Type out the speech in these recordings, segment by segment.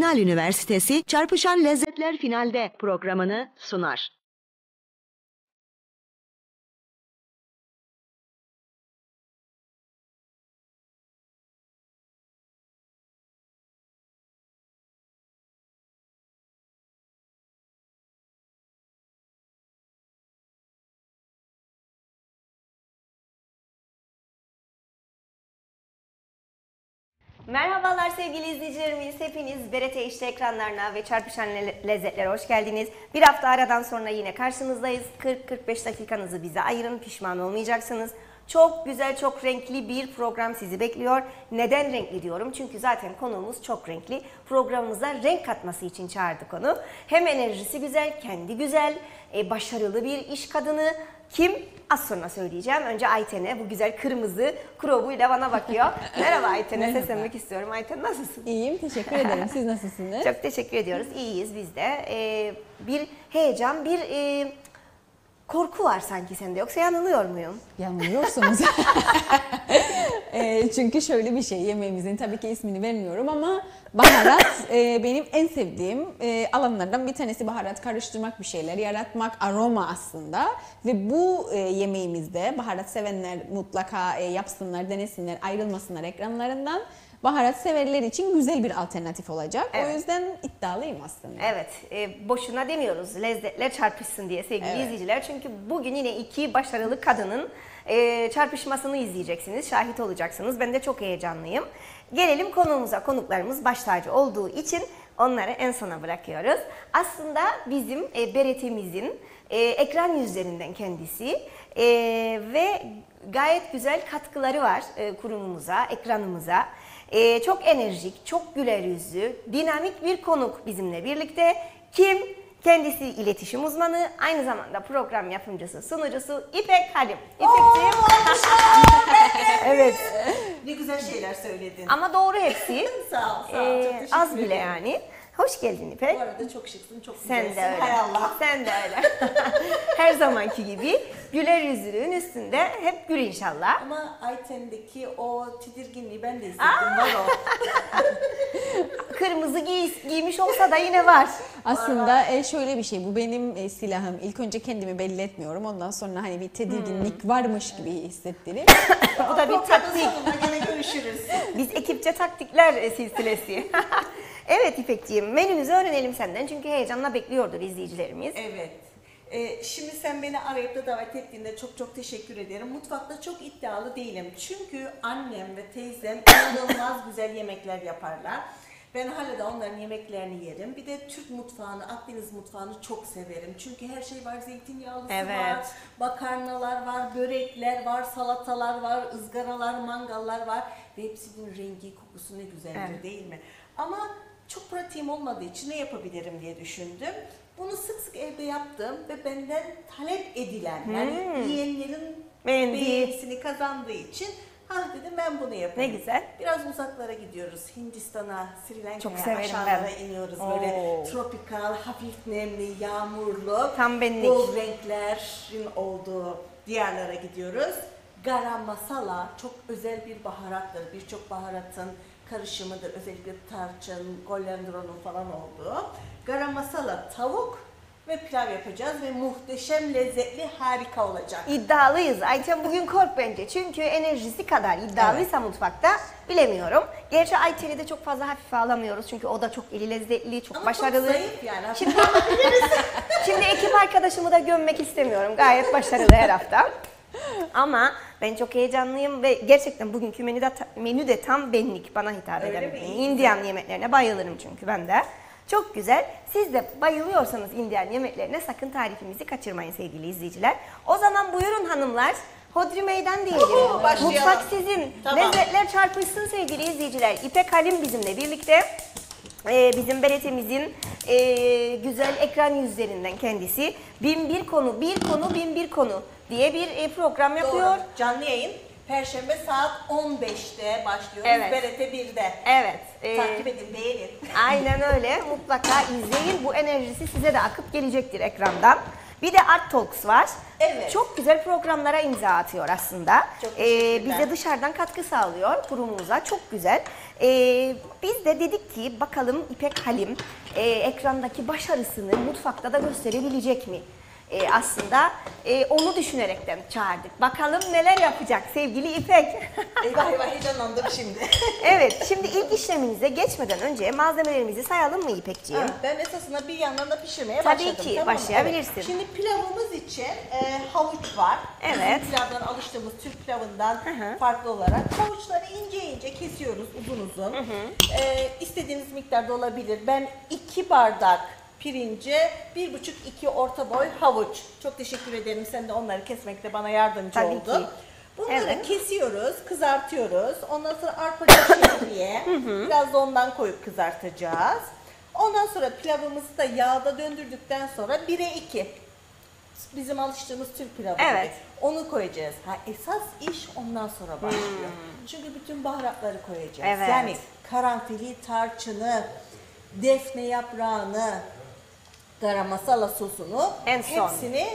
Final Üniversitesi Çarpışan Lezzetler Finalde programını sunar. Merhabalar sevgili izleyicilerimiz. Hepiniz BRT işte ekranlarına ve çarpışan le- lezzetlere hoş geldiniz. Bir hafta aradan sonra yine karşınızdayız. 40-45 dakikanızı bize ayırın. Pişman olmayacaksınız. Çok güzel, çok renkli bir program sizi bekliyor. Neden renkli diyorum? Çünkü zaten konuğumuz çok renkli. Programımıza renk katması için çağırdık onu. Hem enerjisi güzel, kendi güzel, e, başarılı bir iş kadını. Kim? Az sonra söyleyeceğim. Önce Ayten'e bu güzel kırmızı krobuyla bana bakıyor. Merhaba Ayten'e seslenmek istiyorum. Ayten nasılsın? İyiyim, teşekkür ederim. Siz nasılsınız? Çok teşekkür ediyoruz. İyiyiz biz de. Ee, bir heyecan, bir e, korku var sanki sende. Yoksa yanılıyor muyum? Yanılıyorsunuz. E, çünkü şöyle bir şey, yemeğimizin tabii ki ismini vermiyorum ama baharat e, benim en sevdiğim e, alanlardan bir tanesi baharat karıştırmak bir şeyler, yaratmak, aroma aslında. Ve bu e, yemeğimizde baharat sevenler mutlaka e, yapsınlar, denesinler, ayrılmasınlar ekranlarından. Baharat severler için güzel bir alternatif olacak. Evet. O yüzden iddialıyım aslında. Evet, e, boşuna demiyoruz lezzetler çarpışsın diye sevgili Evet. izleyiciler. Çünkü bugün yine iki başarılı kadının e, çarpışmasını izleyeceksiniz, şahit olacaksınız. Ben de çok heyecanlıyım. Gelelim konuğumuza. Konuklarımız baş tacı olduğu için onları en sona bırakıyoruz. Aslında bizim e, beretimizin e, ekran yüzlerinden kendisi e, ve gayet güzel katkıları var e, kurumumuza, ekranımıza. Ee, çok enerjik, çok güler yüzlü, dinamik bir konuk bizimle birlikte. Kim? Kendisi iletişim uzmanı, aynı zamanda program yapımcısı, sunucusu İpek Halim. İpekciğim. evet. Ne güzel şeyler söyledin. Ama doğru hepsi. Sağ ol, sağ ol. Ee, teşekkür az bile ederim. yani. Hoş geldin İpek. Bu arada çok şıksın, çok Sen güzelsin. de öyle. Hay Allah. Sen de öyle. Her zamanki gibi güler yüzlülüğün üstünde hep gül inşallah. Ama Ayten'deki o tedirginliği ben de hissettim. Var o. Kırmızı giy- giymiş olsa da yine var. Aslında e, şöyle bir şey bu benim e, silahım. İlk önce kendimi belli etmiyorum. Ondan sonra hani bir tedirginlik varmış gibi hissettirip Bu da bir Programın taktik. sonunda gene görüşürüz. Biz ekipçe taktikler e, silsilesi. evet İpekciğim menümüzü öğrenelim senden çünkü heyecanla bekliyordur izleyicilerimiz. Evet. Ee, şimdi sen beni arayıp da davet ettiğinde çok çok teşekkür ederim. Mutfakta çok iddialı değilim. Çünkü annem ve teyzem inanılmaz güzel yemekler yaparlar. Ben hala da onların yemeklerini yerim. Bir de Türk mutfağını, Akdeniz mutfağını çok severim. Çünkü her şey var. Zeytinyağlısı Evet. var, makarnalar var, börekler var, salatalar var, ızgaralar, mangallar var. Ve hepsinin rengi, kokusu ne güzeldir Evet. değil mi? Ama çok pratiğim olmadığı için ne yapabilirim diye düşündüm. Bunu sık sık evde yaptım ve benden talep edilen yani yiyenlerin Beğendiği. beğenisini kazandığı için ha dedim ben bunu yapayım. Ne güzel. Biraz uzaklara gidiyoruz. Hindistan'a, Sri Çok Lanka'ya severim aşağılara ben. iniyoruz. Oo. Böyle tropikal, hafif nemli, yağmurlu, Tam benlik. bol renklerin olduğu diyarlara gidiyoruz. Garam masala çok özel bir baharattır. Birçok baharatın karışımıdır. Özellikle tarçın, golendronun falan olduğu. Garam masala tavuk ve pilav yapacağız ve muhteşem, lezzetli, harika olacak. İddialıyız. Ayten bugün kork bence. Çünkü enerjisi kadar iddialıysa mutfakta bilemiyorum. Gerçi Ayten'i de çok fazla hafife alamıyoruz. Çünkü o da çok eli lezzetli, çok Ama başarılı. çok zayıf yani. Şimdi, şimdi ekip arkadaşımı da gömmek istemiyorum. Gayet başarılı her hafta. Ama ben çok heyecanlıyım ve gerçekten bugünkü menü de, menü de tam benlik, bana hitap Öyle eden. mi? Indian yemeklerine bayılırım çünkü ben de. Çok güzel. Siz de bayılıyorsanız Indian yemeklerine sakın tarifimizi kaçırmayın sevgili izleyiciler. O zaman buyurun hanımlar. Hodri meydan diyelim. Başlayalım. Mutfak sizin. Tamam. Lezzetler çarpışsın sevgili izleyiciler. İpek Halim bizimle birlikte. Ee, bizim beretemizin ee, güzel ekran yüzlerinden kendisi. Bin bir konu, bir konu, bin bir konu diye bir e, program yapıyor. Doğru. Canlı yayın Perşembe saat 15'te başlıyoruz. Evet. BRT 1'de. Evet. ee, Takip edin, beğenin. Aynen öyle. Mutlaka izleyin. Bu enerjisi size de akıp gelecektir ekrandan. Bir de Art Talks var. Evet. Çok güzel programlara imza atıyor aslında. Çok Ee, bize dışarıdan katkı sağlıyor kurumumuza. Çok güzel. Ee, biz de dedik ki bakalım İpek Halim e, ekrandaki başarısını mutfakta da gösterebilecek mi? Ee, aslında e, onu düşünerekten çağırdık. Bakalım neler yapacak sevgili İpek. Eyvah eyvah heyecanlandım şimdi. evet, şimdi ilk işleminize geçmeden önce malzemelerimizi sayalım mı İpekciğim? Ben esasında bir yandan da pişirmeye Tabii başladım. ki, tamam başlayabilirsin. Evet. Şimdi pilavımız için e, havuç var. Evet. Bizim pilavdan alıştığımız Türk pilavından hı. farklı olarak havuçları ince ince kesiyoruz uzun uzun. E, istediğiniz miktarda olabilir. Ben iki bardak pirince bir buçuk iki orta boy havuç. Çok teşekkür ederim. Sen de onları kesmekte bana yardımcı Tabii oldun. ki. Bunları Evet. kesiyoruz, kızartıyoruz. Ondan sonra arpacık şehriye, biraz da ondan koyup kızartacağız. Ondan sonra pilavımızı da yağda döndürdükten sonra 1'e 2. Bizim alıştığımız Türk pilavı gibi. Evet. Onu koyacağız. Ha, esas iş ondan sonra başlıyor. Çünkü bütün baharatları koyacağız. Evet. Yani karanfili, tarçını, defne yaprağını, garam masala sosunu En son. hepsini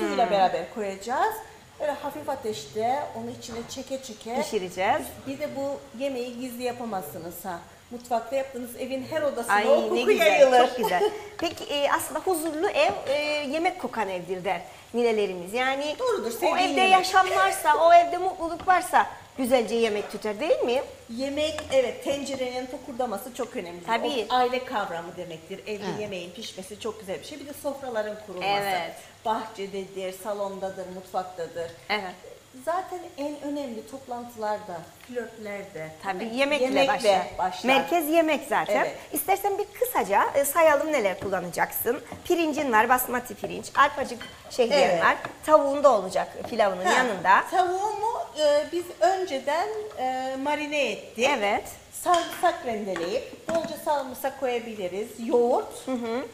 suyla beraber koyacağız. Böyle hafif ateşte onu içine çeke çeke Pişireceğiz. bir de bu yemeği gizli yapamazsınız ha. Mutfakta yaptığınız evin her odasına Ay o ne koku güzel, yayılır. çok güzel. Peki e, aslında huzurlu ev e, yemek kokan evdir der ninelerimiz. Yani Doğrudur, o sevdiğin evde yemek. yaşam varsa, o evde mutluluk varsa güzelce yemek tutar değil mi? Yemek evet tencerenin fokurdaması çok önemli. Tabii. O aile kavramı demektir. Evde yemeğin pişmesi çok güzel bir şey. Bir de sofraların kurulması. Evet. Bahçededir, salondadır, mutfaktadır. Evet. Zaten en önemli toplantılarda, flörtlerde. Tabii mi? yemekle, Yemekle başlar. Merkez yemek zaten. Evet. İstersen bir kısaca e, sayalım neler kullanacaksın. Pirincin var, basmati pirinç, arpacık şehriyen Evet. var. Tavuğun da olacak pilavının Ha, yanında. Tavuğumu e, biz önceden e, marine ettik. Evet. Sarımsak rendeleyip bolca sarımsak koyabiliriz. Yoğurt,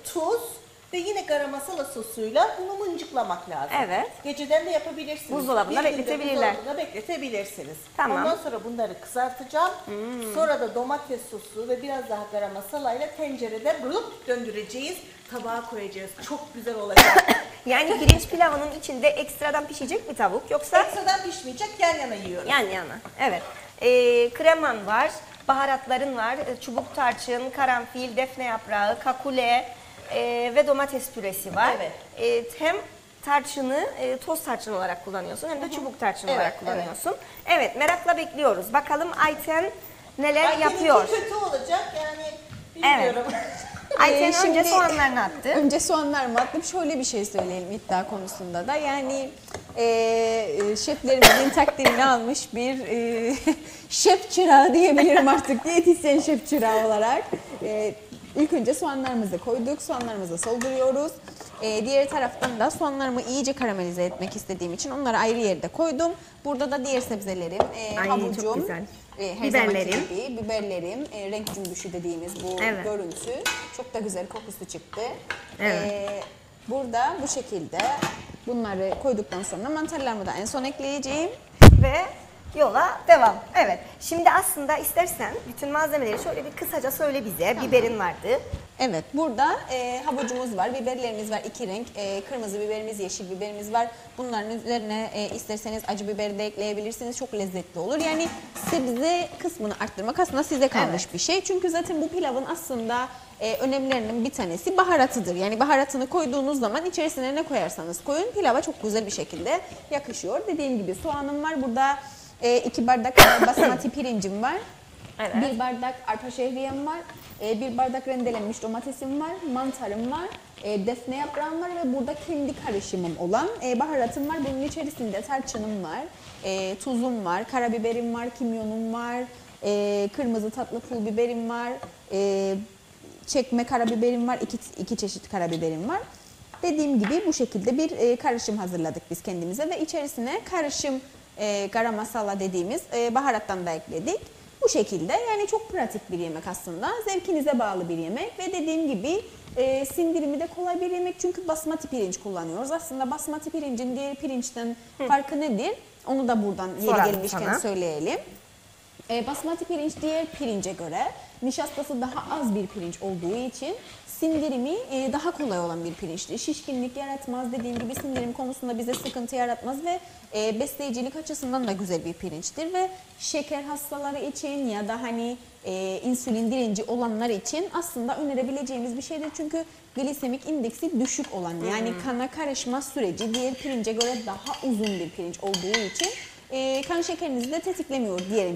tuz ve yine garam masala sosuyla bunu mıncıklamak lazım. Evet. Geceden de yapabilirsiniz. Buzdolabında Bir günde bekletebilirler. Buzdolabında bekletebilirsiniz. Tamam. Ondan sonra bunları kızartacağım. Sonra da domates sosu ve biraz daha garam masalayla tencerede bulup döndüreceğiz. Tabağa koyacağız. Çok güzel olacak. Yani pirinç pilavının içinde ekstradan pişecek mi tavuk yoksa Ekstradan pişmeyecek yan yana yiyoruz. yan yana? Evet. E, kreman var, baharatların var, e, çubuk tarçın, karanfil, defne yaprağı, kakule e, ve domates püresi var. Evet. E, hem tarçını e, toz tarçın olarak kullanıyorsun hem de çubuk tarçın Evet, olarak evet. kullanıyorsun. Evet, merakla bekliyoruz. Bakalım Ayten neler Ay, yapıyor. kötü olacak yani bilmiyorum. Ayten Ee, önce şimdi- soğanlarını attı. Önce soğanlarımı attım. Şöyle bir şey söyleyelim iddia konusunda da. Yani e, e, şeflerimizin takdirini almış bir e, şef çırağı diyebilirim artık. Diyetisyen şef çırağı olarak. E, ilk önce soğanlarımızı koyduk. Soğanlarımızı solduruyoruz. E, diğer taraftan da soğanlarımı iyice karamelize etmek istediğim için onları ayrı yerde koydum. Burada da diğer sebzelerim, e, Ay, çok havucum, güzel. e, her Biberlerim. gibi biberlerim, e, renk cümbüşü dediğimiz bu Evet. görüntü. Çok da güzel kokusu çıktı. Evet. Ee, burada bu şekilde bunları koyduktan sonra mantarlarımı da en son ekleyeceğim. ve yola devam. Evet. Şimdi aslında istersen bütün malzemeleri şöyle bir kısaca söyle bize. Biberin vardı. Evet burada e, havucumuz var, biberlerimiz var iki renk. E, kırmızı biberimiz, yeşil biberimiz var. Bunların üzerine e, isterseniz acı biberi de ekleyebilirsiniz. Çok lezzetli olur. Yani sebze kısmını arttırmak aslında size kalmış Evet. bir şey. Çünkü zaten bu pilavın aslında e, önemlerinin bir tanesi baharatıdır. Yani baharatını koyduğunuz zaman içerisine ne koyarsanız koyun pilava çok güzel bir şekilde yakışıyor. Dediğim gibi soğanım var. Burada e, iki bardak kadar basmati pirincim var. Evet. Bir bardak arpa şehriyem var. e, bir bardak rendelenmiş domatesim var. Mantarım var. e, defne yaprağım var ve burada kendi karışımım olan e, baharatım var. Bunun içerisinde tarçınım var. e, tuzum var. Karabiberim var. Kimyonum var. e, kırmızı tatlı pul biberim var. e, çekme karabiberim var. iki, iki çeşit karabiberim var. Dediğim gibi bu şekilde bir e, karışım hazırladık biz kendimize ve içerisine karışım e, garam masala dediğimiz e, baharattan da ekledik. Bu şekilde yani çok pratik bir yemek aslında. Zevkinize bağlı bir yemek ve dediğim gibi e, sindirimi de kolay bir yemek çünkü basmati pirinç kullanıyoruz. Aslında basmati pirincin diğer pirinçten farkı nedir? Onu da buradan yeri Soralım gelmişken sana. söyleyelim. E, basmati pirinç diğer pirince göre nişastası daha az bir pirinç olduğu için sindirimi e, daha kolay olan bir pirinçtir. Şişkinlik yaratmaz dediğim gibi sindirim konusunda bize sıkıntı yaratmaz ve e, besleyicilik açısından da güzel bir pirinçtir ve şeker hastaları için ya da hani e, insülin direnci olanlar için aslında önerebileceğimiz bir şeydir. Çünkü glisemik indeksi düşük olan yani kana karışma süreci diğer pirince göre daha uzun bir pirinç olduğu için kan şekerinizi de tetiklemiyor diğer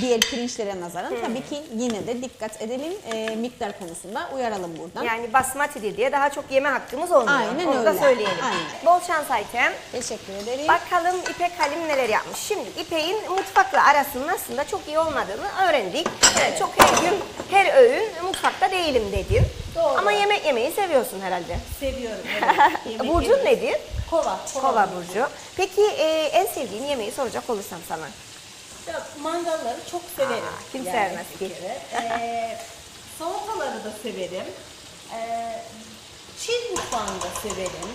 diğer pirinçlere nazaran. Tabii ki yine de dikkat edelim e, miktar konusunda uyaralım buradan. Yani basmatidir diye daha çok yeme hakkımız olmuyor. Aynen Onu da öyle. söyleyelim. Aynen. Bol şans Ayten. Teşekkür ederim. Bakalım İpek Halim neler yapmış. Şimdi İpek'in mutfakla arasının aslında çok iyi olmadığını öğrendik. Yani çok her gün, her öğün mutfakta değilim dedin. Doğru. Ama yemek yemeyi seviyorsun herhalde. Seviyorum. Evet. Burcun nedir? Kova. Kova burcu. Peki e, en sevdiğin yemeği soracak olursam sana. Ya, mangalları çok severim. Aa, kim Yani sevmez ki? Ee, salataları da severim. Ee, Çin mutfağını da severim.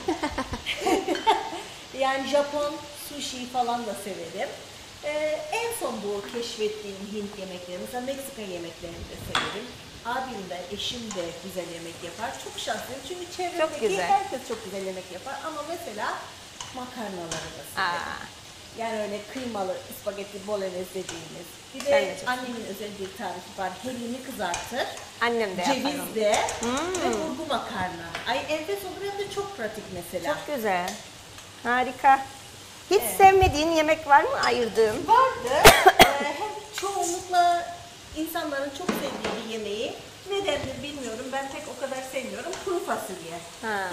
yani Japon sushi falan da severim. Ee, en son bu keşfettiğim Hint yemekleri, mesela Meksika yemeklerini de severim. Abim de, eşim de güzel yemek yapar. Çok şanslıyım çünkü çevremdeki herkes çok güzel yemek yapar. Ama mesela makarnaları da severim. Aa. Yani öyle kıymalı spagetti bolognese dediğimiz. Bir Ben de çok annemin özel bir tarifi var. Helini kızartır. Annem de yapar onu. Cevizde ve burgu makarna. Ay enfes olur hem de çok pratik mesela. Çok güzel. Harika. Hiç sevmediğin yemek var mı ayırdığın? Vardı. Ee, hem çoğunlukla insanların çok sevdiği bir yemeği. Nedendir bilmiyorum. Ben pek o kadar sevmiyorum. Kuru fasulye. Ha.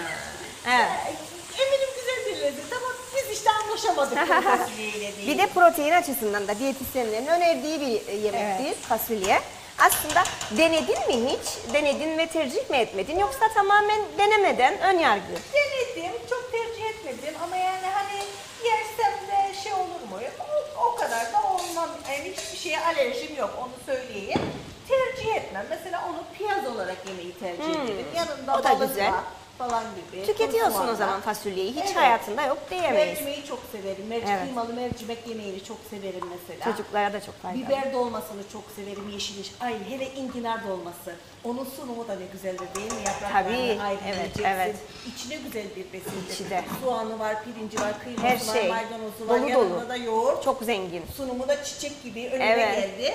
Evet. Ee, Eminim güzel bir lezzet ama biz işte anlaşamadık kuru fasulyeyle değil. Bir de protein açısından da diyetisyenlerin önerdiği bir e, yemektir fasulye. Aslında denedin mi hiç? Denedin ve tercih mi etmedin? Yoksa tamamen denemeden ön yargı. Denedim, çok tercih etmedim ama yani hani yersem de şey olur mu? O, o kadar da olmam. Yani hiçbir şeye alerjim yok, onu söyleyeyim. Tercih etmem. Mesela onu piyaz olarak yemeyi tercih ederim. Yanında Hmm. O da balıkla güzel. Falan gibi. Tüketiyorsun o zaman fasulyeyi. Hiç Evet. hayatında yok diyemeyiz. Mercimeği çok severim. Merci, Evet. Kıymalı mercimek yemeğini çok severim mesela. Çocuklara da çok faydalı. Biber dolmasını çok severim yeşil yeşil. Ay hele enginar dolması. Onun sunumu da ne güzeldir değil mi? Yapraklarını Tabii, ayrı evet, yiyeceksin. evet. İçine güzel bir besindir. İçi de. Soğanı var, pirinci var, kıyması Her var, şey. maydanozu var. Dolu Yanında dolu. da yoğurt. Çok zengin. Sunumu da çiçek gibi önüme Evet. geldi.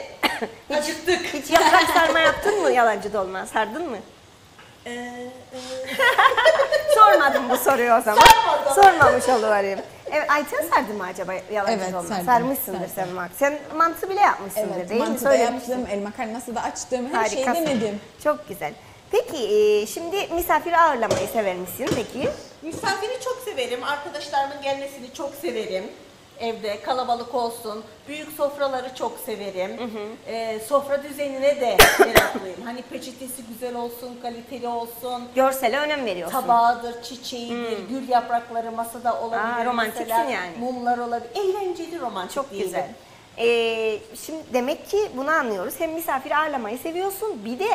Acıktık. Hiç yaprak sarma yaptın mı yalancı dolma? Sardın mı? Ee, e, Sormadım bu soruyu o zaman. Sormadım. Sormamış oluvereyim. Evet, Ayten sardı mı acaba yalancı Evet, dolma? sardım, Sarmışsındır sardım. sen bak. Sen mantı bile yapmışsındır Evet, değil mi? mantı da Söylemiştin. yaptım, el makarnası da açtım, her şeyi Harikasın. denedim. Çok güzel. Peki e, şimdi misafir ağırlamayı sever misin peki? Misafiri çok severim. Arkadaşlarımın gelmesini çok severim. Evde kalabalık olsun. Büyük sofraları çok severim. Ee, sofra düzenine de meraklıyım. hani peçetesi güzel olsun, kaliteli olsun. Görsele önem veriyorsun. Tabağıdır, çiçeğidir, gül yaprakları masada olabilir. Aa, romantiksin mesela. yani. Mumlar olabilir. Eğlenceli romantik Çok diyelim. güzel. Ee, şimdi demek ki bunu anlıyoruz. Hem misafir ağırlamayı seviyorsun bir de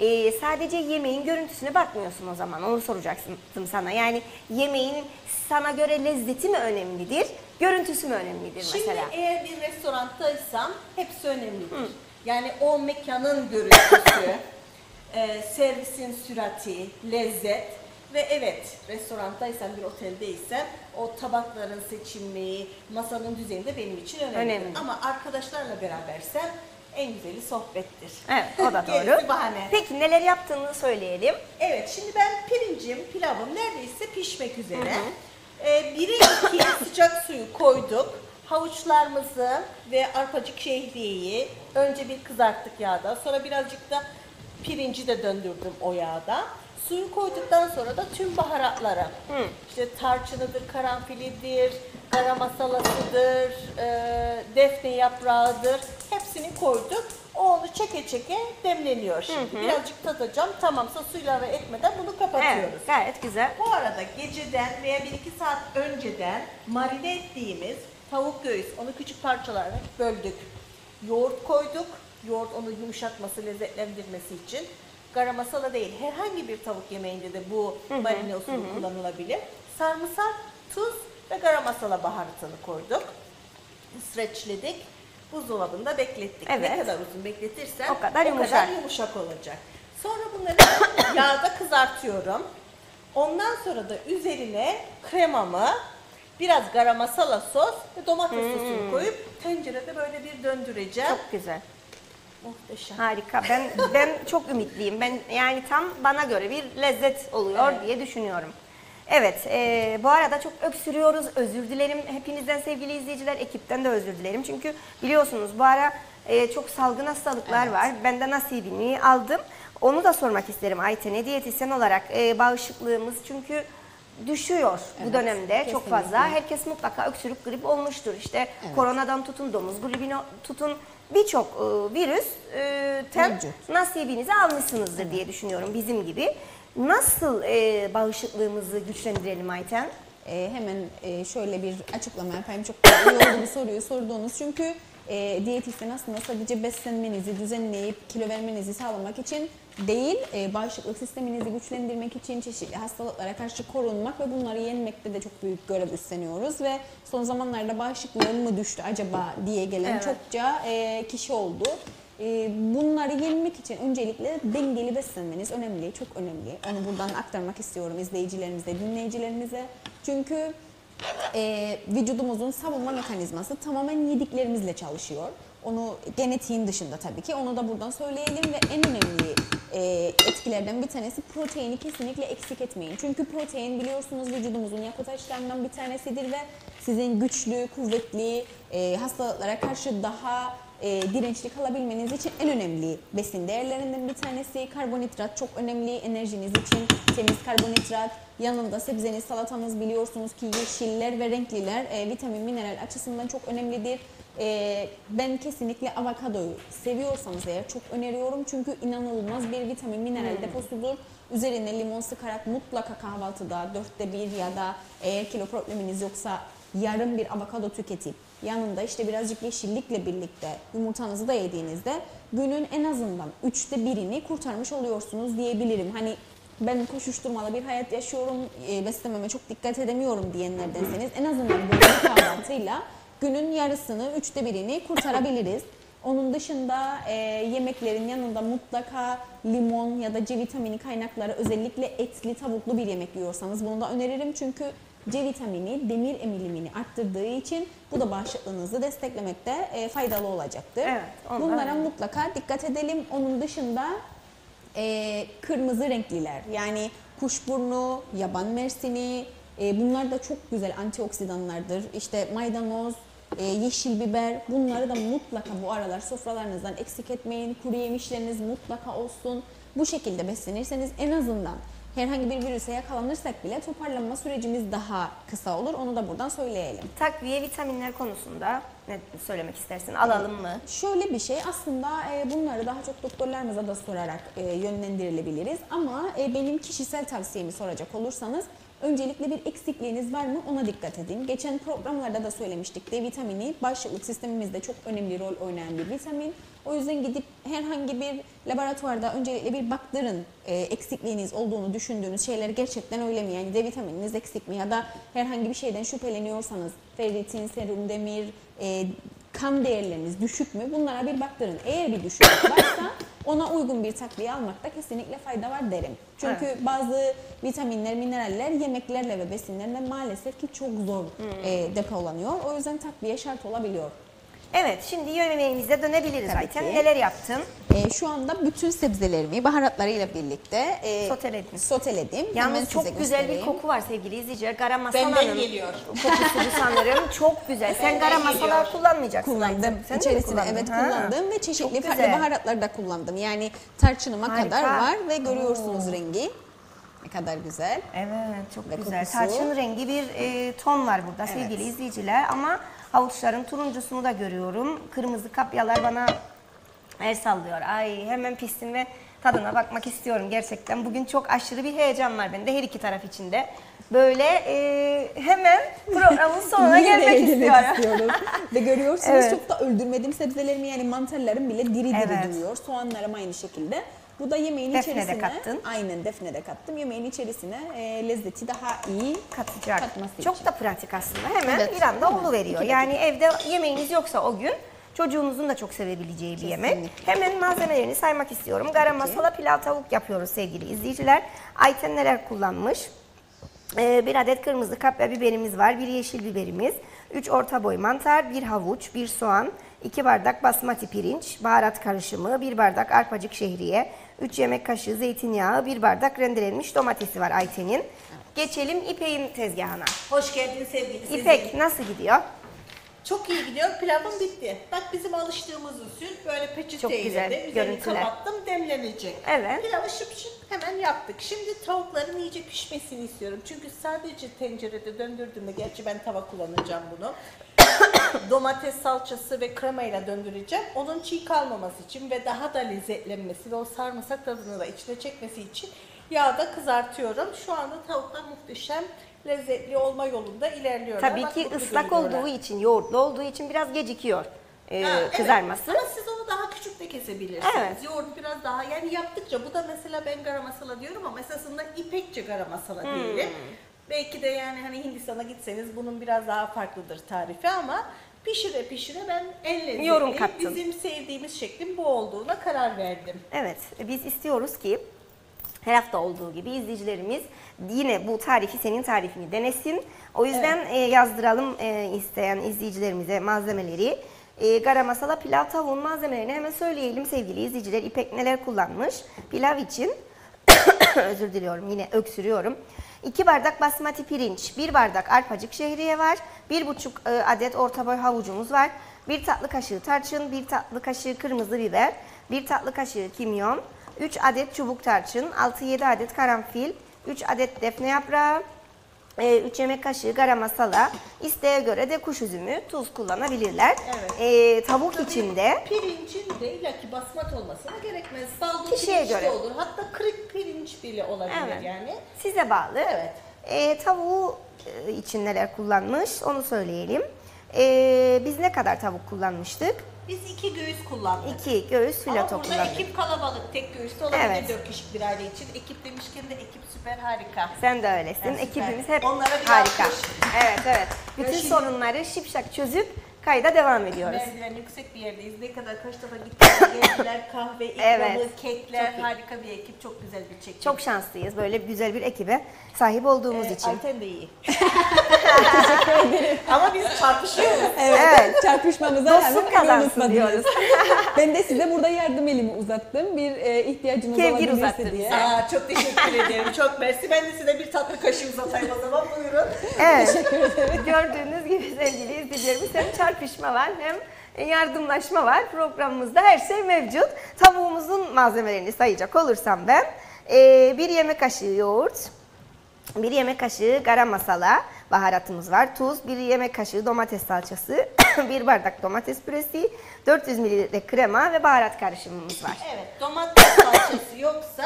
e, sadece yemeğin görüntüsüne bakmıyorsun o zaman. Onu soracaksın sana. Yani yemeğin sana göre lezzeti mi önemlidir, görüntüsü mü önemlidir Şimdi mesela? eğer bir restorantaysam hepsi önemlidir. Yani o mekanın görüntüsü, e, servisin sürati, lezzet ve evet restorantaysam bir oteldeysem o tabakların seçimi, masanın düzeni de benim için önemlidir. Önemli. Ama arkadaşlarla berabersem en güzeli sohbettir. Evet o da doğru. bahane. Peki neler yaptığını söyleyelim. Evet, şimdi ben pirincim, pilavım neredeyse pişmek üzere. Ee, bire iki sıcak suyu koyduk. Havuçlarımızı ve arpacık şehriyeyi önce bir kızarttık yağda. Sonra birazcık da pirinci de döndürdüm o yağda. Suyu koyduktan sonra da tüm baharatları, işte tarçınıdır, karanfilidir, garam masalasıdır, e, defne yaprağıdır, hepsini koyduk. O onu çeke çeke demleniyor şimdi. Birazcık tadacağım. Tamamsa suyla ekmeden bunu kapatıyoruz. Evet gayet güzel. Bu arada geceden veya 1-2 saat önceden marine ettiğimiz tavuk göğüs, onu küçük parçalara böldük. Yoğurt koyduk. Yoğurt onu yumuşatması, lezzetlendirmesi için. Garam masala değil, herhangi bir tavuk yemeğinde de bu marine usulü kullanılabilir. Sarımsak, tuz ve garam masala baharatını koyduk. Streçledik. Buzdolabında beklettik. Evet. Ne kadar uzun bekletirsen O kadar yumuşak. yumuşak olacak. Sonra bunları yağda kızartıyorum. Ondan sonra da üzerine kremamı, biraz garam masala sos ve domates sosunu koyup tencerede böyle bir döndüreceğim. Çok güzel. Muhteşem. Harika. Ben ben çok ümitliyim. Ben yani tam bana göre bir lezzet oluyor Evet. diye düşünüyorum. Evet, e, bu arada çok öksürüyoruz. Özür dilerim hepinizden sevgili izleyiciler. Ekipten de özür dilerim. Çünkü biliyorsunuz bu ara e, çok salgın hastalıklar var. Ben de nasibini aldım. Onu da sormak isterim Ayten'e diyetisyen olarak. E, bağışıklığımız çünkü düşüyor bu Evet, dönemde çok kesinlikle. fazla. Herkes mutlaka öksürük, grip olmuştur. İşte koronadan tutun, domuz gribine tutun birçok e, virüs e, nasibinizi almışsınızdır diye düşünüyorum bizim gibi. Nasıl e, bağışıklığımızı güçlendirelim Ayten? Ee, hemen e, şöyle bir açıklama yapayım. Çok iyi oldu bu soruyu sorduğunuz. Çünkü e, diyetisyen aslında sadece beslenmenizi düzenleyip kilo vermenizi sağlamak için değil, e, bağışıklık sisteminizi güçlendirmek için çeşitli hastalıklara karşı korunmak ve bunları yenmekte de çok büyük görev üstleniyoruz ve son zamanlarda bağışıklığım mı düştü acaba diye gelen Evet. çokça e, kişi oldu. E, Bunları yenmek için öncelikle dengeli beslenmeniz önemli, çok önemli. Onu buradan aktarmak istiyorum izleyicilerimize, dinleyicilerimize. Çünkü e, vücudumuzun savunma mekanizması tamamen yediklerimizle çalışıyor. Onu genetiğin dışında tabii ki. Onu da buradan söyleyelim ve en önemli e, etkilerden bir tanesi proteini kesinlikle eksik etmeyin. Çünkü protein biliyorsunuz vücudumuzun yapı taşlarından bir tanesidir ve sizin güçlü, kuvvetli, e, hastalıklara karşı daha e, dirençli kalabilmeniz için en önemli besin değerlerinden bir tanesi. Karbonhidrat çok önemli enerjiniz için. Temiz karbonhidrat. Yanında sebzeniz, salatanız biliyorsunuz ki yeşiller ve renkliler e, vitamin, mineral açısından çok önemlidir. E, ben kesinlikle avokadoyu seviyorsanız eğer çok öneriyorum. Çünkü inanılmaz bir vitamin, mineral deposudur. Üzerine limon sıkarak mutlaka kahvaltıda dörtte bir ya da eğer kilo probleminiz yoksa yarım bir avokado tüketip yanında işte birazcık yeşillikle birlikte yumurtanızı da yediğinizde günün en azından üçte birini kurtarmış oluyorsunuz diyebilirim. Hani ben koşuşturmalı bir hayat yaşıyorum, e, beslememe çok dikkat edemiyorum diyenlerdenseniz en azından bir kahvaltıyla günün yarısını, üçte birini kurtarabiliriz. Onun dışında e, yemeklerin yanında mutlaka limon ya da C vitamini kaynakları özellikle etli tavuklu bir yemek yiyorsanız bunu da öneririm. Çünkü C vitamini demir emilimini arttırdığı için bu da bağışıklığınızı desteklemekte e, faydalı olacaktır. Evet, ondan Bunlara önemli. mutlaka dikkat edelim. Onun dışında e, kırmızı renkliler yani kuşburnu, yaban mersini e, bunlar da çok güzel antioksidanlardır. İşte maydanoz, e, yeşil biber bunları da mutlaka bu aralar sofralarınızdan eksik etmeyin. Kuru yemişleriniz mutlaka olsun. Bu şekilde beslenirseniz en azından herhangi bir virüse yakalanırsak bile toparlanma sürecimiz daha kısa olur. Onu da buradan söyleyelim. Takviye vitaminler konusunda ne söylemek istersin? Alalım mı? Şöyle bir şey aslında e, bunları daha çok doktorlarımıza da sorarak e, yönlendirilebiliriz ama e, benim kişisel tavsiyemi soracak olursanız öncelikle bir eksikliğiniz var mı ona dikkat edin. Geçen programlarda da söylemiştik D vitamini bağışıklık sistemimizde çok önemli rol oynayan bir vitamin. O yüzden gidip herhangi bir laboratuvarda öncelikle bir baktırın e, eksikliğiniz olduğunu düşündüğünüz şeyler gerçekten öyle mi? Yani D vitamininiz eksik mi ya da herhangi bir şeyden şüpheleniyorsanız ferritin, serum, demir, e, kan değerleriniz düşük mü? Bunlara bir baktırın. Eğer bir düşüklük varsa ona uygun bir takviye almakta kesinlikle fayda var derim. Çünkü bazı vitaminler, mineraller yemeklerle ve besinlerle maalesef ki çok zor e, depolanıyor. O yüzden takviye şart olabiliyor. Evet, şimdi yemeğimize dönebiliriz Tabii Ayten. ki. Neler yaptın? E, şu anda bütün sebzelerimi baharatlarıyla birlikte e, Soteledim. soteledim. Hemen Yalnız size çok güzel bir koku var sevgili izleyiciler. Garam Benden masalanın geliyor. kokusu sanırım. Çok güzel. Sen Benden garam geliyor. masala kullanmayacaksın. kullandım. Sen İçerisine evet Ha. kullandım ve çeşitli Çok farklı güzel. baharatlar da kullandım. Yani tarçınıma Harika. kadar var ve görüyorsunuz rengi. Ne kadar güzel. Evet çok Ve güzel. kokusu. Tarçın rengi bir e, ton var burada Evet. sevgili izleyiciler ama havuçların turuncusunu da görüyorum. Kırmızı kapyalar bana el sallıyor. Ay hemen pistim ve tadına bakmak istiyorum gerçekten. Bugün çok aşırı bir heyecan var bende her iki taraf içinde. Böyle e, hemen programın sonuna gelmek istiyorum. Ve görüyorsunuz Evet. çok da öldürmedim sebzelerimi yani mantarlarım bile diri diri Evet. duruyor. Soğanlarım aynı şekilde. Bu da yemeğin Defne de içerisine kattın. aynen defne de kattım. Yemeğin içerisine e, lezzeti daha iyi katacak. katması Çok için. da pratik aslında. Hemen Evet. bir anda oluveriyor. Yani evde yemeğiniz yoksa o gün Çocuğunuzun da çok sevebileceği bir yemek. Kesinlikle. Hemen malzemelerini saymak istiyorum. Garam masala pilav tavuk yapıyoruz sevgili izleyiciler. Ayten neler kullanmış? Ee, bir adet kırmızı kapya biberimiz var, bir yeşil biberimiz, 3 orta boy mantar, bir havuç, bir soğan, 2 bardak basmati pirinç, baharat karışımı, 1 bardak arpacık şehriye, 3 yemek kaşığı zeytinyağı, 1 bardak rendelenmiş domatesi var Ayten'in. Geçelim İpek'in tezgahına. Hoş geldin sevgili Sezin. İpek nasıl gidiyor? Çok iyi gidiyor. Pilavım bitti. Bak bizim alıştığımız usul böyle Çok peçeteyle güzel de üzerini görüntüler. kapattım demlenecek. Evet. Pilavı şıp şıp hemen yaptık. Şimdi tavukların iyice pişmesini istiyorum. Çünkü sadece tencerede döndürdüğümde, gerçi ben tava kullanacağım bunu. Domates salçası ve kremayla döndüreceğim. Onun çiğ kalmaması için ve daha da lezzetlenmesi ve o sarımsak tadını da içine çekmesi için yağda kızartıyorum. Şu anda tavuklar muhteşem lezzetli olma yolunda ilerliyorlar. Tabii Bak ki ıslak olduğu için, yoğurtlu olduğu için biraz gecikiyor e, Ha, evet. kızarması. Ama siz onu daha küçük de kesebilirsiniz. Evet. Yoğurdu biraz daha yani yaptıkça bu da mesela ben garam masala diyorum ama esasında ipekçe garam masala Hmm. diyelim. Belki de yani hani Hindistan'a gitseniz bunun biraz daha farklıdır tarifi ama pişire pişire ben en lezzetli Yorum kattın. bizim sevdiğimiz şeklin bu olduğuna karar verdim. Evet, biz istiyoruz ki her hafta olduğu gibi izleyicilerimiz yine bu tarifi senin tarifini denesin. O yüzden e, yazdıralım e, isteyen izleyicilerimize malzemeleri. E, garam masala pilav tavuğun malzemelerini hemen söyleyelim sevgili izleyiciler. İpek neler kullanmış? Pilav için özür diliyorum yine öksürüyorum. 2 bardak basmati pirinç, 1 bardak arpacık şehriye var, 1,5 e, adet orta boy havucumuz var, 1 tatlı kaşığı tarçın, 1 tatlı kaşığı kırmızı biber, 1 tatlı kaşığı kimyon, 3 adet çubuk tarçın, 6-7 adet karanfil, 3 adet defne yaprağı, 3 yemek kaşığı garam masala, isteğe göre de kuş üzümü, tuz kullanabilirler. Evet. E, tavuk Tabii içinde Pirincin de illaki basmat olmasına gerekmez. Baldo Kişiye pirinç de göre. olur. Hatta kırık pirinç bile olabilir Evet. yani. Size bağlı. Evet. Ee, tavuğu e, için neler kullanmış onu söyleyelim. Ee, biz ne kadar tavuk kullanmıştık? Biz iki göğüs kullandık. İki göğüs Ama fileto burada kullandık. ekip kalabalık, tek göğüste olabilir Evet. dört kişilik bir aile için. Ekip demişken de ekip süper harika. Sen de öylesin. Ben süper. Ekibimiz hep Onlara bir harika. alkış. Evet evet. Bütün şimdi- sorunları şipşak çözüp kayda devam ediyoruz. Merdiven yüksek bir yerdeyiz. Ne kadar kaç defa gittiler, geldiler, kahve, ikramı, Evet. kekler, Çok iyi. harika bir ekip, çok güzel bir çekim. Çok şanslıyız böyle güzel bir ekibe sahip olduğumuz Ee, için. Ayten de iyi. Ama biz çarpışıyoruz. Evet. Çarpışmamıza Dostluk rağmen kazansın unutmadınız. diyoruz. ben de size burada yardım elimi uzattım. Bir e, ihtiyacınız Kevgir olabilirse diye. Aa, çok teşekkür ederim. Çok mersi. Ben de size bir tatlı kaşığı uzatayım o zaman. Buyurun. Evet. Gördüğünüz gibi sevgili izleyicilerimiz hem çarpışma var hem yardımlaşma var. Programımızda her şey mevcut. Tavuğumuzun malzemelerini sayacak olursam ben eee, bir yemek kaşığı yoğurt, bir yemek kaşığı garam masala, baharatımız var, tuz, bir yemek kaşığı domates salçası, bir bardak domates püresi, 400 ml krema ve baharat karışımımız var. Evet, domates salçası yoksa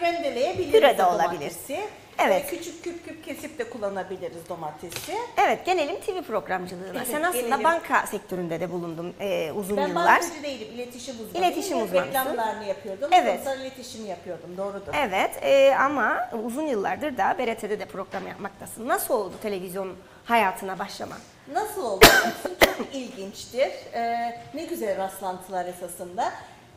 rendeleyebiliriz Püre de olabilir. domatesi. Evet. Ve küçük küp küp kesip de kullanabiliriz domatesi. Evet, gelelim TV programcılığına. Evet, Sen aslında gelelim. banka sektöründe de bulundun eee, uzun Ben yıllar. bankacı değilim, iletişim uzmanıyım. İletişim uzmanısın. Reklamlarını yapıyordum. Evet. Kurumsal iletişim yapıyordum, doğrudur. Evet e, ama uzun yıllardır da BRT'de de program yapmaktasın. Nasıl oldu televizyon hayatına başlaman? Nasıl oldu? Çok ilginçtir. Ee, ne güzel rastlantılar esasında.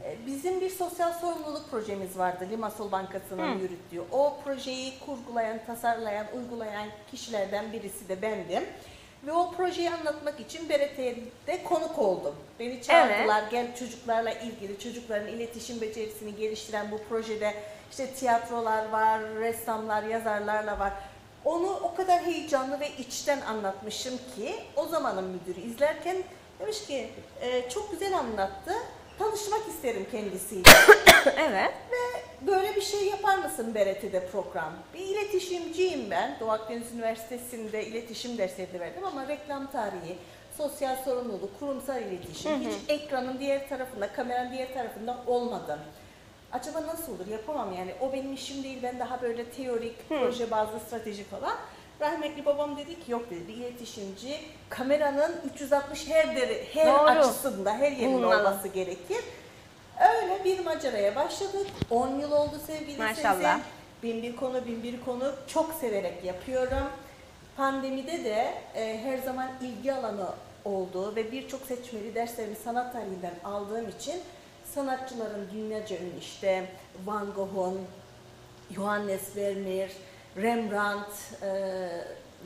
Ee, Bizim bir sosyal sorumluluk projemiz vardı Limasol Bankası'nın yürüttüğü. O projeyi kurgulayan, tasarlayan, uygulayan kişilerden birisi de bendim. Ve o projeyi anlatmak için BRT'ye de konuk oldum. Beni çağırdılar, gel çocuklarla ilgili, çocukların iletişim becerisini geliştiren bu projede işte tiyatrolar var, ressamlar, yazarlarla var. Onu o kadar heyecanlı ve içten anlatmışım ki o zamanın müdürü izlerken demiş ki "E, çok güzel anlattı. Tanışmak isterim kendisiyle. evet. Ve böyle bir şey yapar mısın BRT'de program? Bir iletişimciyim ben. Doğu Akdeniz Üniversitesi'nde iletişim dersleri verdim ama reklam tarihi, sosyal sorumluluk, kurumsal iletişim hiç ekranın diğer tarafında, kameranın diğer tarafında olmadım. Acaba nasıl olur? Yapamam yani. O benim işim değil. Ben daha böyle teorik, proje bazlı strateji falan. Rahmetli babam dedi ki yok dedi bir iletişimci kameranın 360 her dere, her Doğru. açısında her yerinde Bulunmalı. olması gerekir. Öyle bir maceraya başladık. 10 yıl oldu sevgili Maşallah. Sezin. Bin bir konu, bin bir konu çok severek yapıyorum. Pandemide de e, her zaman ilgi alanı olduğu ve birçok seçmeli derslerimi sanat tarihinden aldığım için sanatçıların dünyaca ünlü işte Van Gogh'un, Johannes Vermeer, Rembrandt, e,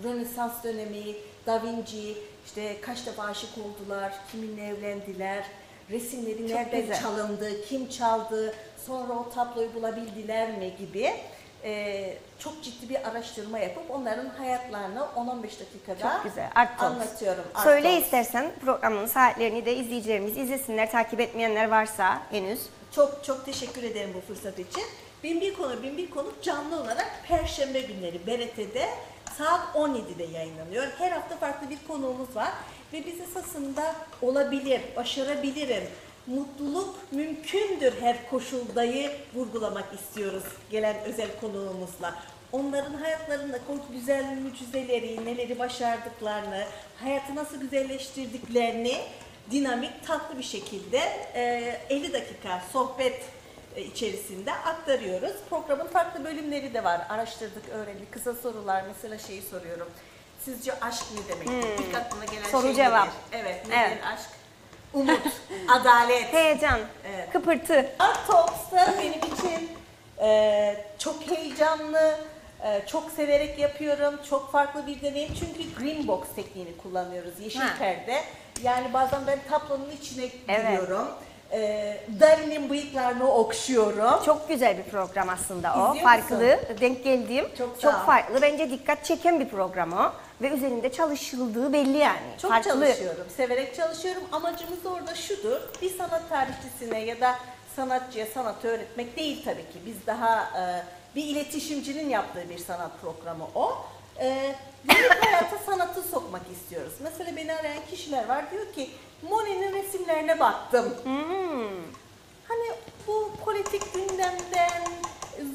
Rönesans dönemi, Da Vinci, işte kaç defa aşık oldular, kiminle evlendiler, resimleri nereden güzel. çalındı, kim çaldı, sonra o tabloyu bulabildiler mi gibi e, çok ciddi bir araştırma yapıp onların hayatlarını 10-15 dakikada Çok güzel. Art anlatıyorum. Art Söyle Talks. istersen programın saatlerini de izleyicilerimiz izlesinler. Takip etmeyenler varsa henüz. Çok çok teşekkür ederim bu fırsat için. Bin bir konu bin bir konuk canlı olarak Perşembe günleri BRT'de saat 17'de yayınlanıyor. Her hafta farklı bir konuğumuz var ve biz esasında olabilir, başarabilirim, mutluluk mümkündür her koşuldayı vurgulamak istiyoruz gelen özel konuğumuzla. Onların hayatlarındaki o güzel mucizeleri, neleri başardıklarını, hayatı nasıl güzelleştirdiklerini dinamik, tatlı bir şekilde e, 50 dakika sohbet içerisinde aktarıyoruz. Programın farklı bölümleri de var. Araştırdık, öğrendik. Kısa sorular, mesela şeyi soruyorum. Sizce aşk ne demek? İlk aklıma gelen Hmm. Soru şey cevap. nedir? Evet, nedir Evet. aşk? Umut, adalet. Heyecan, Evet. kıpırtı. Art Talks'ta benim için e, çok heyecanlı, e, çok severek yapıyorum. Çok farklı bir deneyim çünkü green box tekniğini kullanıyoruz. Yeşil Ha. perde. Yani bazen ben tablonun içine Evet. giriyorum. E, Darin'in bıyıklarını okşuyorum. Çok güzel bir program aslında o. İzliyor farklı, denk geldiğim. Çok Çok, farklı. Bence dikkat çeken bir program o. Ve üzerinde çalışıldığı belli yani. Çok farklı. çalışıyorum, severek çalışıyorum. Amacımız da orada şudur, bir sanat tarihçisine ya da sanatçıya sanat öğretmek değil tabii ki. Biz daha e, bir iletişimcinin yaptığı bir sanat programı o. E, günlük hayata sanatı sokmak istiyoruz. Mesela beni arayan kişiler var, diyor ki Monet'in resimlerine baktım. Hani bu politik gündemden,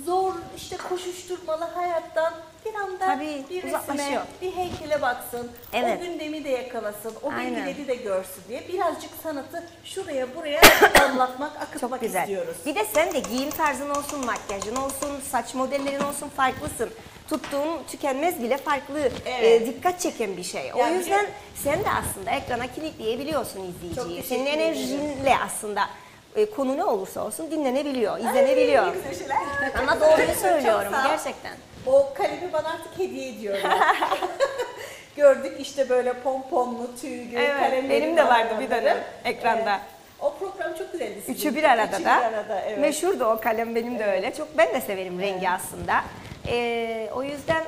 zor işte koşuşturmalı hayattan bir anda Tabii, bir uzaklaşıyor. bir heykele baksın, Evet. o gündemi de yakalasın, o Aynen. bilgileri de görsün diye birazcık sanatı şuraya buraya damlatmak, akıtmak Çok güzel. istiyoruz. Bir de sen de giyim tarzın olsun, makyajın olsun, saç modellerin olsun farklısın. Tuttuğun tükenmez bile farklı, Evet. e, dikkat çeken bir şey. O Yani yüzden bir- sen de aslında ekrana kilitleyebiliyorsun izleyiciyi. Senin enerjinle aslında e, konu ne olursa olsun dinlenebiliyor, izlenebiliyor. Ay. Ama doğruyu söylüyorum gerçekten. O kalemi bana artık hediye ediyorlar. Gördük işte böyle pomponlu, tüylü Evet, kalemleri benim de var vardı bir dönem ekranda. Evet. O program çok güzeldi. Üçü bir arada Üçü da. bir arada, evet. Meşhurdu o kalem benim de öyle. Çok ben de severim rengi aslında. Ee, o yüzden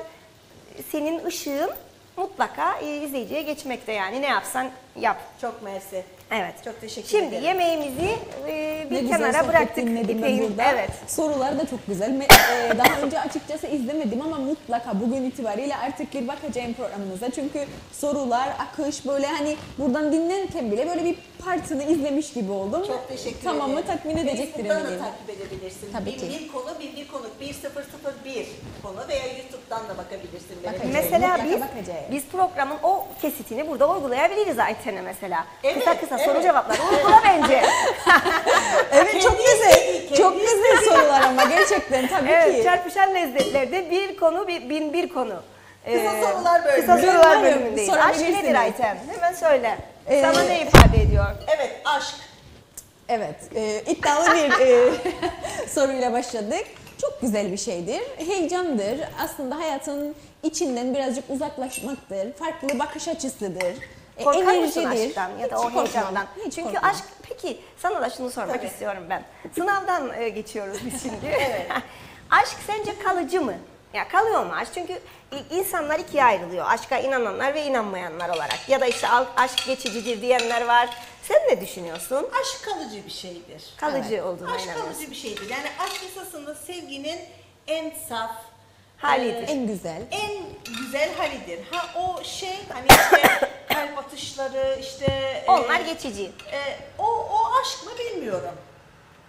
senin ışığın mutlaka e, izleyiciye geçmekte yani ne yapsan yap. Çok mersi. Evet. Çok teşekkür Şimdi ederim. yemeğimizi e, bir Ne kenara bıraktık. İpek'in. burada. Evet. Sorular da çok güzel. E, Daha önce açıkçası izlemedim ama mutlaka bugün itibariyle artık bir bakacağım programınıza. Çünkü sorular, akış böyle hani buradan dinlerken bile böyle bir partını izlemiş gibi oldum. Çok teşekkür Tamamı ederim. tatmin edecektir Facebook'tan da eminim. takip edebilirsin. Tabii bir, ki. bir konu, bir, bir konuk, 1001 konu veya YouTube'dan da bakabilirsin. Bakacağım. Mesela Mutlaka biz bakacağım. biz programın o kesitini burada uygulayabiliriz Ayten'e mesela. Evet, kısa kısa evet. soru cevapları uygula bence. Evet çok güzel. Çok güzel sorular ama gerçekten tabii evet, ki. çarpışan lezzetlerde bir konu, bir, bin bir konu. Kısa Ee, sorular bölümü. Kısa sorular bölümündeyiz. Aşk nedir Ayten? Hemen söyle. Ee, Sana ne ifade ediyor? Evet, aşk. Evet, e, iddialı bir e, soruyla başladık. Çok güzel bir şeydir, heyecandır. Aslında hayatın içinden birazcık uzaklaşmaktır, farklı bakış açısıdır. E, Korkar mısın enerjidir. aşktan ya da Hiç o korkmam, heyecandan? hiç Çünkü korkmam. aşk, peki sana da şunu sormak Tabii. istiyorum ben. Sınavdan e, geçiyoruz biz şimdi. aşk sence kalıcı mı? Ya kalıyor mu aşk? Çünkü insanlar ikiye ayrılıyor. Aşka inananlar ve inanmayanlar olarak. Ya da işte aşk geçicidir diyenler var. Sen ne düşünüyorsun? Aşk kalıcı bir şeydir. Kalıcı Evet. olduğuna Aşk kalıcı bir şeydir. Yani aşk esasında sevginin en saf, Halidir. En güzel. en güzel halidir. Ha o şey hani işte kalp atışları işte e, Onlar geçici. e, o o aşk mı bilmiyorum.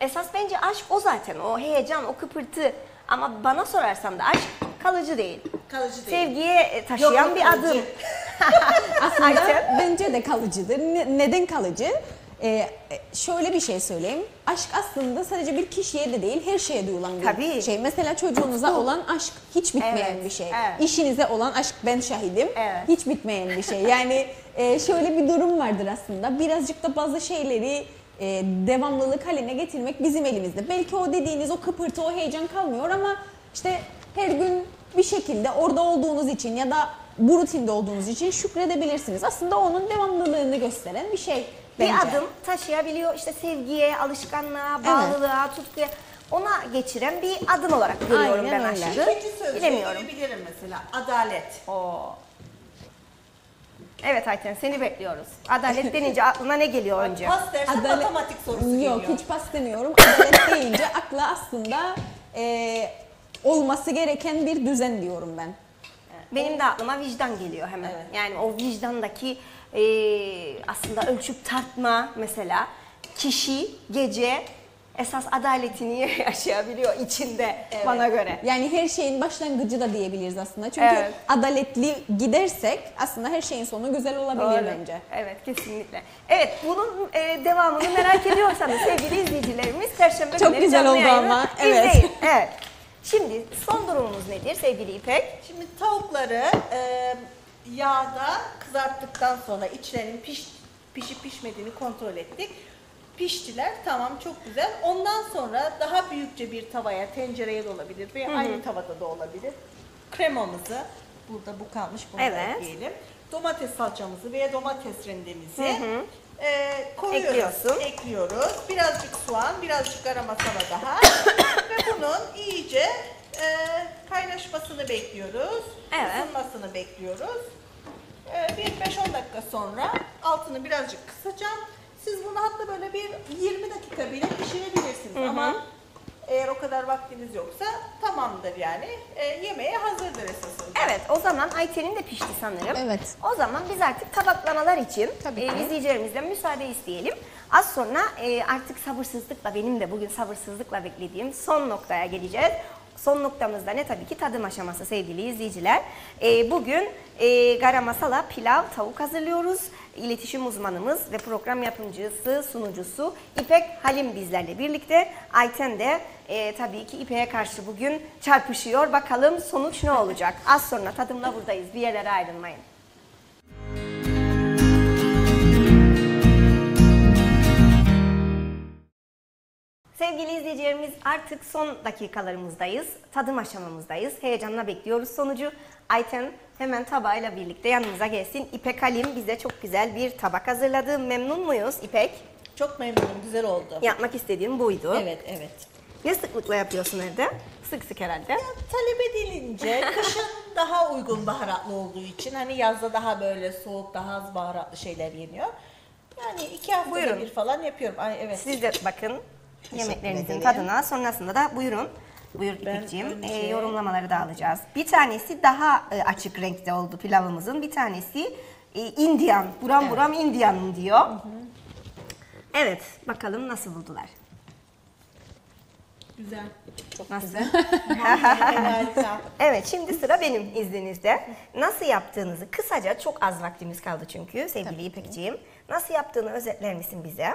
Esas bence aşk o zaten. O heyecan, o kıpırtı. Ama bana sorarsan da aşk kalıcı değil. Kalıcı değil. Sevgiye e, taşıyan Yok, bir kalıcı. adım. Aslında bence de kalıcıdır. Ne- neden kalıcı? e, e, şöyle bir şey söyleyeyim. Aşk aslında sadece bir kişiye de değil her şeye duyulan bir Tabii. şey. Mesela çocuğunuza olan aşk hiç bitmeyen Evet, bir şey. evet. İşinize olan aşk ben şahidim. Evet. Hiç bitmeyen bir şey. Yani e, şöyle bir durum vardır aslında. Birazcık da bazı şeyleri e, devamlılık haline getirmek bizim elimizde. Belki o dediğiniz o kıpırtı, o heyecan kalmıyor ama işte her gün bir şekilde orada olduğunuz için ya da bu rutinde olduğunuz için şükredebilirsiniz. Aslında onun devamlılığını gösteren bir şey bence. Bir adım taşıyabiliyor işte sevgiye, alışkanlığa, bağlılığa, tutkuya ona geçiren bir adım olarak görüyorum Aynen ben öyle. aşkı. İkinci sözcüğe Bilemiyorum. mesela. Adalet. Oo. Evet Ayten seni bekliyoruz. Adalet denince aklına ne geliyor önce? Pas dersen Adalet- matematik sorusu Yok geliyor. hiç pas demiyorum. Adalet deyince akla aslında e, olması gereken bir düzen diyorum ben. Benim de aklıma vicdan geliyor hemen. Evet. Yani o vicdandaki e, aslında ölçüp tartma mesela kişi gece esas adaletini yaşayabiliyor içinde bana göre. Yani her şeyin başlangıcı da diyebiliriz aslında. Çünkü Evet. adaletli gidersek aslında her şeyin sonu güzel olabilir Doğru. bence. Evet kesinlikle. Evet bunun e, devamını merak ediyorsanız sevgili izleyicilerimiz Perşembe Çok güzel oldu ama, evet. izleyin. Evet. Şimdi son durumumuz nedir sevgili İpek? Şimdi tavukları e, yağda kızarttıktan sonra içlerinin piş, pişip pişmediğini kontrol ettik. Piştiler tamam çok güzel. Ondan sonra daha büyükçe bir tavaya, tencereye de olabilir veya aynı tavada da olabilir. Kremamızı, burada bu kalmış bunu Evet. ekleyelim. Domates salçamızı veya domates rendemizi e, koyuyoruz. Ekliyorsun. Ekliyoruz. Birazcık soğan, birazcık garam masala daha. Ve bunun iyice e, kaynaşmasını bekliyoruz. Evet. Isınmasını bekliyoruz. E, bir 5-10 dakika sonra altını birazcık kısacağım. Siz bunu hatta böyle bir 20 dakika bile pişirebilirsiniz. Ama eğer o kadar vaktiniz yoksa tamamdır yani. E, yemeğe hazırdır esasında. Evet o zaman Ayten'in de pişti sanırım. Evet. O zaman biz artık tabaklamalar için Tabii e, ki. izleyicilerimizden müsaade isteyelim. Az sonra e, artık sabırsızlıkla benim de bugün sabırsızlıkla beklediğim son noktaya geleceğiz. Son noktamızda ne tabii ki tadım aşaması sevgili izleyiciler. E, bugün e, garam masala, pilav, tavuk hazırlıyoruz. İletişim uzmanımız ve program yapımcısı, sunucusu İpek Halim bizlerle birlikte. Ayten de e, tabii ki İpek'e karşı bugün çarpışıyor. Bakalım sonuç ne olacak? Az sonra tadımla buradayız. Bir yerlere ayrılmayın. Sevgili izleyicilerimiz artık son dakikalarımızdayız. Tadım aşamamızdayız. Heyecanla bekliyoruz sonucu. Ayten hemen tabağıyla birlikte yanımıza gelsin. İpek Halim bize çok güzel bir tabak hazırladı. Memnun muyuz İpek? Çok memnunum, güzel oldu. Yapmak istediğim buydu. Evet, evet. Ne sıklıkla yapıyorsun evde? Sık sık herhalde. Talep edilince kışın daha uygun baharatlı olduğu için hani yazda daha böyle soğuk daha az baharatlı şeyler yeniyor. Yani iki haftada Buyurun. bir falan yapıyorum. Ay evet. Siz de bakın yemeklerinizin ederim. tadına. Sonrasında da buyurun. Buyur İpekciğim. önce- Ee, yorumlamaları da alacağız. Bir tanesi daha e, açık renkte oldu pilavımızın. Bir tanesi e, Indian. Buram buram Indian diyor. Evet. Bakalım nasıl buldular. Güzel. Nasıl? Harika. evet şimdi sıra benim izninizde. Nasıl yaptığınızı kısaca çok az vaktimiz kaldı çünkü sevgili İpekciğim. Nasıl yaptığını özetler misin bize?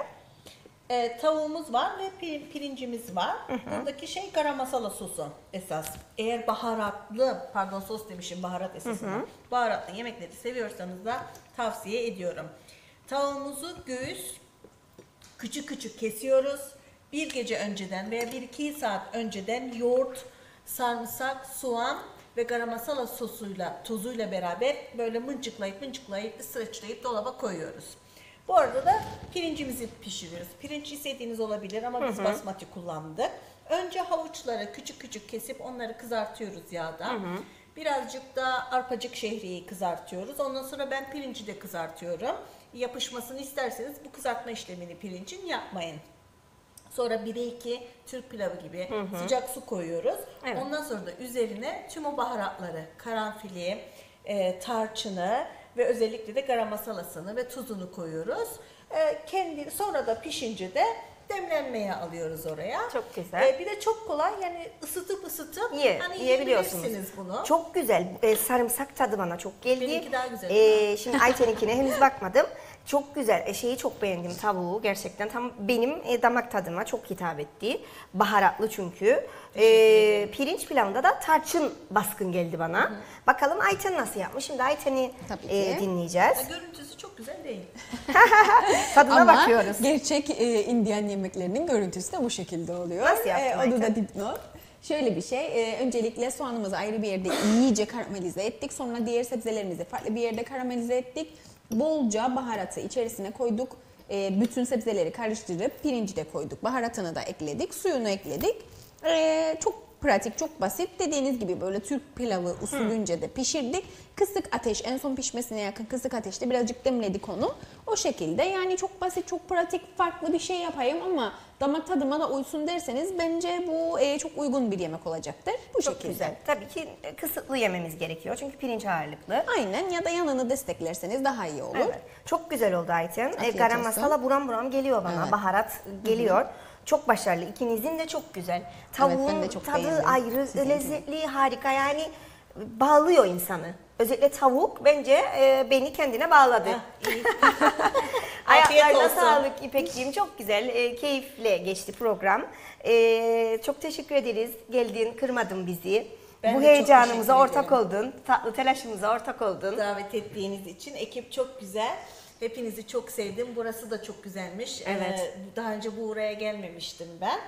Ee, tavuğumuz var ve pir- pirincimiz var. Buradaki şey garam masala sosu esas. Eğer baharatlı, pardon sos demişim baharat esasında. Baharatlı yemekleri seviyorsanız da tavsiye ediyorum. Tavuğumuzu göğüs küçük küçük kesiyoruz. Bir gece önceden veya bir iki saat önceden yoğurt, sarımsak, soğan ve garam masala sosuyla, tozuyla beraber böyle mıncıklayıp mıncıklayıp streçleyip dolaba koyuyoruz. Bu arada da pirincimizi pişiriyoruz. Pirinç istediğiniz olabilir ama biz basmati kullandık. Önce havuçları küçük küçük kesip onları kızartıyoruz yağda. Birazcık da arpacık şehriyeyi kızartıyoruz. Ondan sonra ben pirinci de kızartıyorum. Yapışmasını isterseniz bu kızartma işlemini pirincin yapmayın. Sonra 1'e 2 Türk pilavı gibi sıcak su koyuyoruz. Evet. Ondan sonra da üzerine tüm o baharatları, karanfili, e, tarçını ve özellikle de garam masalasını ve tuzunu koyuyoruz. E, kendi sonra da pişince de demlenmeye alıyoruz oraya. Çok güzel. E, bir de çok kolay yani ısıtıp ısıtıp Ye, hani yiyebiliyorsunuz. bunu. Çok güzel. Ee, sarımsak tadı bana çok geldi. Benimki daha güzel, Ee, şimdi Ayten'inkine henüz bakmadım. Çok güzel. E, şeyi çok beğendim tavuğu gerçekten. Tam benim e, damak tadıma çok hitap etti. Baharatlı çünkü. E, pirinç pilavında da tarçın baskın geldi bana. Bakalım Ayten nasıl yapmış? Şimdi Ayten'i Tabii e, ki. dinleyeceğiz. Ya, Görüntüsü çok güzel değil. Tadına Ama bakıyoruz. gerçek e, Indian yemeklerinin görüntüsü de bu şekilde oluyor. Nasıl yaptın E, Ayten? o da dipnot. Şöyle bir şey, e, öncelikle soğanımızı ayrı bir yerde iyice karamelize ettik. Sonra diğer sebzelerimizi farklı bir yerde karamelize ettik. Bolca baharatı içerisine koyduk. E, bütün sebzeleri karıştırıp pirinci de koyduk. Baharatını da ekledik, suyunu ekledik. E, çok pratik, çok basit. Dediğiniz gibi böyle Türk pilavı usulünce de pişirdik. Kısık ateş, en son pişmesine yakın kısık ateşte birazcık demledik onu. O şekilde yani çok basit, çok pratik, farklı bir şey yapayım ama damak tadıma da uysun derseniz bence bu e, çok uygun bir yemek olacaktır. Bu Çok şekilde. güzel. Tabii ki kısıtlı yememiz gerekiyor çünkü pirinç ağırlıklı. Aynen ya da yanını desteklerseniz daha iyi olur. Evet. Çok güzel oldu Ayten. E, Afiyet garam olsun. masala buram buram geliyor bana. Evet. Baharat geliyor. Çok başarılı. İkinizin de çok güzel. Tavuğun de çok tadı beğendim. ayrı, Sizin gibi. lezzetli, harika. Yani bağlıyor insanı. Özellikle tavuk bence e, beni kendine bağladı. Afiyet Ayaklarına sağlık İpekciğim. Çok güzel, e, keyifle geçti program. E, çok teşekkür ederiz. Geldin, kırmadın bizi. Ben Bu heyecanımıza ortak oldun. Tatlı telaşımıza ortak oldun. Davet ettiğiniz için. Ekip çok güzel. Hepinizi çok sevdim. Burası da çok güzelmiş. Evet. Ee, daha önce bu buraya gelmemiştim ben.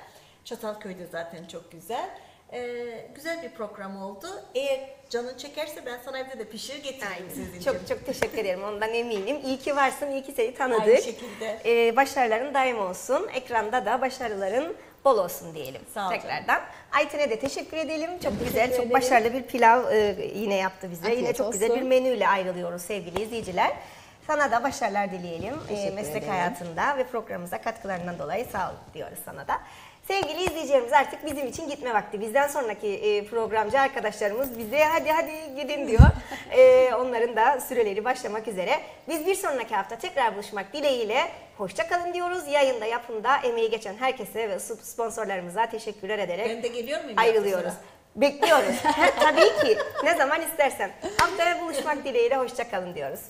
Çatalköy'de zaten çok güzel. Ee, güzel bir program oldu. Eğer canın çekerse ben sana evde de pişirir getiririm sizin için. Çok çok teşekkür ederim. Ondan eminim. İyi ki varsın, iyi ki seni tanıdık. Aynı şekilde. Ee, başarıların daim olsun. Ekranda da başarıların bol olsun diyelim. Sağ ol Tekrardan. Ayten'e de teşekkür edelim. Çok güzel, çok ederim. başarılı bir pilav e, yine yaptı bize. Afiyet yine çok güzel olsun. bir menüyle ayrılıyoruz sevgili izleyiciler. Sana da başarılar dileyelim e, meslek ederim. hayatında ve programımıza katkılarından dolayı sağ ol diyoruz sana da. Sevgili izleyicilerimiz artık bizim için gitme vakti. Bizden sonraki e, programcı arkadaşlarımız bize hadi hadi gidin diyor. E, onların da süreleri başlamak üzere. Biz bir sonraki hafta tekrar buluşmak dileğiyle hoşça kalın diyoruz. Yayında yapımda emeği geçen herkese ve sponsorlarımıza teşekkürler ederek Ben de geliyor muyum? ayrılıyoruz. Bekliyoruz. Tabii ki. Ne zaman istersen. Haftaya buluşmak dileğiyle hoşça kalın diyoruz.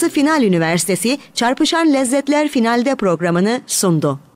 Uluslararası Final Üniversitesi Çarpışan Lezzetler Finalde programını sundu.